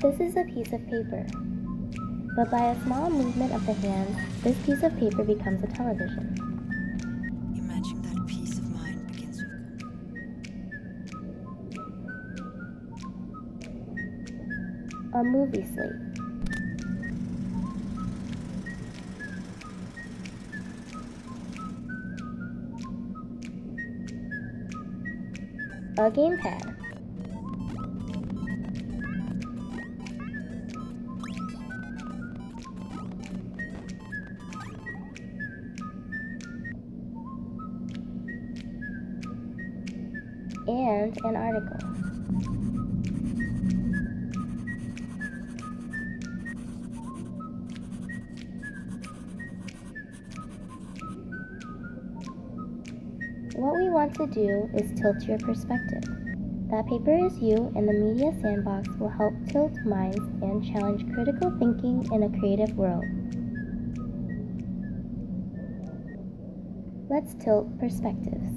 This is a piece of paper. But by a small movement of the hand, this piece of paper becomes a television. Imagine that peace of mind begins with. A movie slate. A gamepad. And an article. What we want to do is tilt your perspective. That paper is you, and the Media Sandbox will help tilt minds and challenge critical thinking in a creative world. Let's tilt perspectives.